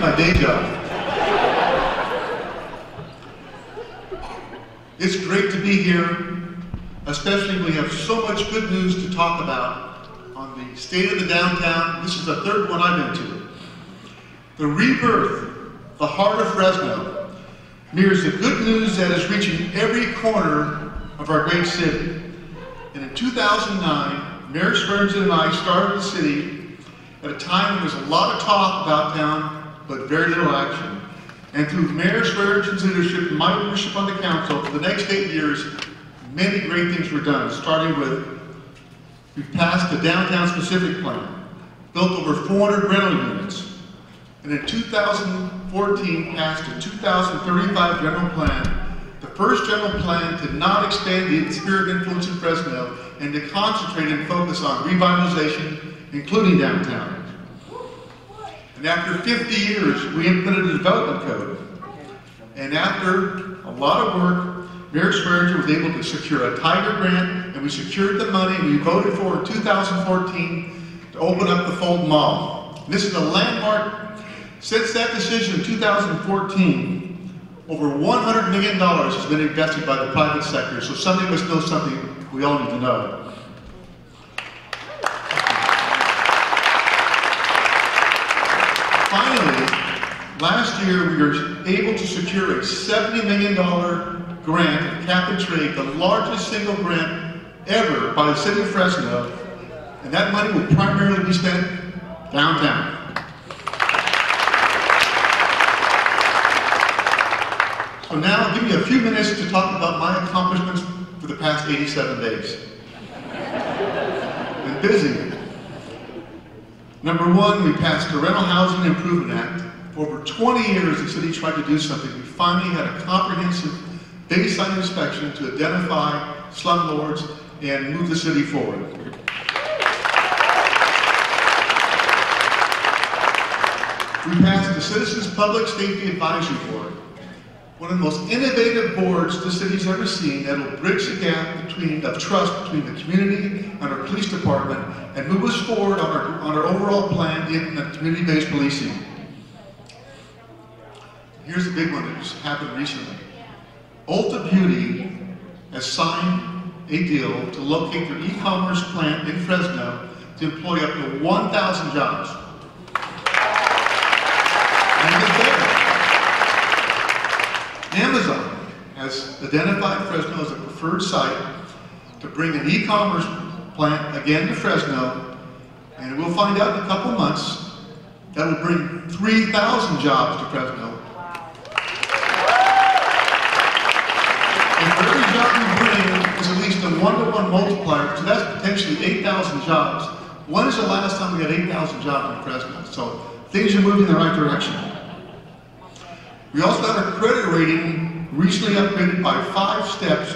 day job. It's great to be here, especially we have so much good news to talk about on the state of the downtown. This is the third one I've been to. The rebirth, the heart of Fresno, mirrors the good news that is reaching every corner of our great city. And in 2009, Mayor Swearengin and I started the city at a time when there was a lot of talk about town, but very little action. And through Mayor Swearengin's leadership and my leadership on the council, for the next eight years, many great things were done, starting with, we passed the downtown specific plan, built over 400 rental units, and in 2014 passed a 2035 general plan, the first general plan to not expand the sphere of influence in Fresno and to concentrate and focus on revitalization, including downtown. And after 50 years, we implemented a development code. And after a lot of work, Mayor Swearengin was able to secure a Tiger grant, and we secured the money we voted for in 2014 to open up the Fulton Mall. This is a landmark since that decision in 2014, over $100 million has been invested by the private sector, so somebody must know something we all need to know. Finally, last year we were able to secure a $70 million grant Cap and Trade, the largest single grant ever by the city of Fresno, and that money will primarily be spent downtown. So now give me a few minutes to talk about my accomplishments for the past 87 days. Been busy. Number one, we passed the Rental Housing Improvement Act. For over 20 years, the city tried to do something. We finally had a comprehensive baseline inspection to identify slumlords and move the city forward. We passed the Citizens Public Safety Advisory Board one of the most innovative boards the city's ever seen that will bridge the gap between of trust between the community and our police department and move us forward on our, on our overall plan in community-based policing. Here's the big one that just happened recently. Ulta Beauty has signed a deal to locate their e-commerce plant in Fresno to employ up to 1,000 jobs. Has identified Fresno as a preferred site to bring an e-commerce plant again to Fresno, and we'll find out in a couple months that will bring 3,000 jobs to Fresno. And every job we bring is at least a one-to-one -one multiplier, so that's potentially 8,000 jobs. When is the last time we had 8,000 jobs in Fresno? So things are moving in the right direction. We also got our credit rating recently upgraded by five steps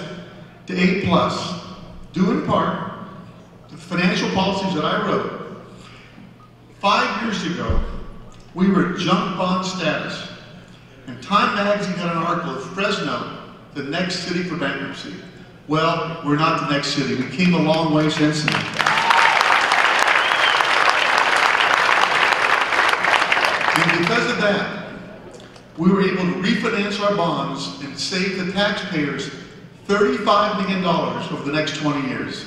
to A+, plus, due in part to financial policies that I wrote. Five years ago, we were junk bond status, and Time Magazine had an article of Fresno, the next city for bankruptcy. Well, we're not the next city. We came a long way since then. And because of that, we were able to refinance our bonds and save the taxpayers $35 million over the next 20 years.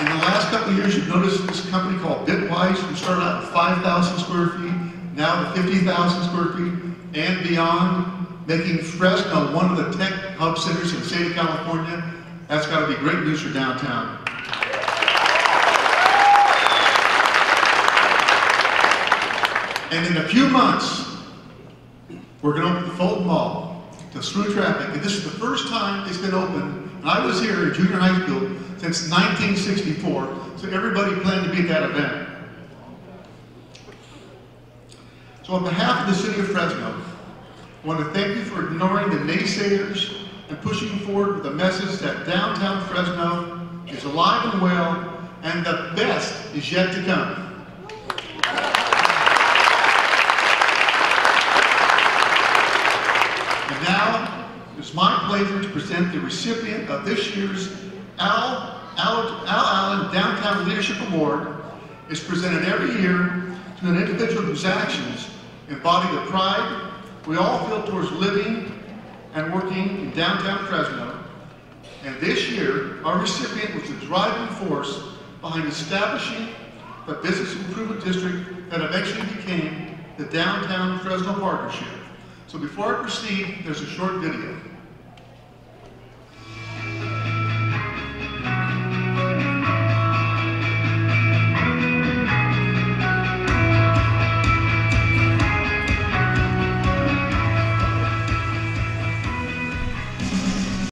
In the last couple of years, you've noticed this company called Bitwise, who started out with 5,000 square feet, now to 50,000 square feet and beyond, making Fresno one of the tech hub centers in the state of California. That's got to be great news for downtown. And in a few months, we're going to open the Fulton Mall to through traffic. And this is the first time it's been open. And I was here in junior high school since 1964. So everybody planned to be at that event. So on behalf of the city of Fresno, I want to thank you for ignoring the naysayers and pushing forward with the message that downtown Fresno is alive and well and the best is yet to come. It's my pleasure to present the recipient of this year's Al, Al, Al Allen Downtown Leadership Award is presented every year to an individual whose actions embody the pride we all feel towards living and working in downtown Fresno. And this year, our recipient was the driving force behind establishing the business improvement district that eventually became the Downtown Fresno Partnership. So before I proceed, there's a short video.